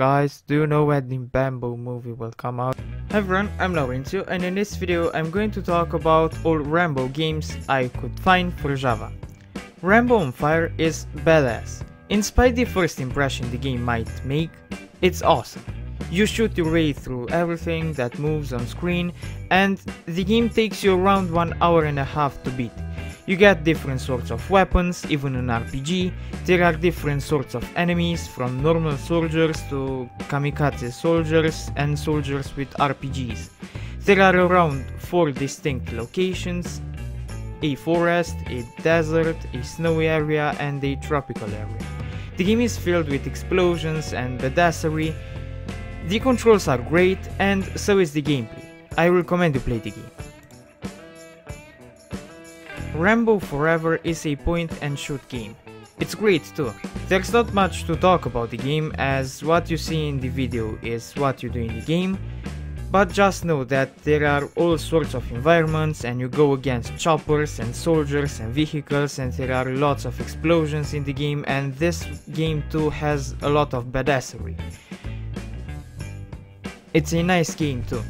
Guys, do you know when the Bamboo movie will come out? Hi everyone, I'm Laurentiu and in this video I'm going to talk about all Rambo games I could find for Java. Rambo on Fire is badass. In spite the first impression the game might make, it's awesome. You shoot your way through everything that moves on screen and the game takes you around one hour and a half to beat. You get different sorts of weapons, even in RPG, there are different sorts of enemies, from normal soldiers to kamikaze soldiers and soldiers with RPGs. There are around 4 distinct locations, a forest, a desert, a snowy area and a tropical area. The game is filled with explosions and badassery. The controls are great and so is the gameplay. I recommend you play the game. Rambo Forever is a point and shoot game. It's great too. There's not much to talk about the game as what you see in the video is what you do in the game, but just know that there are all sorts of environments and you go against choppers and soldiers and vehicles and there are lots of explosions in the game and this game too has a lot of badassery. It's a nice game too.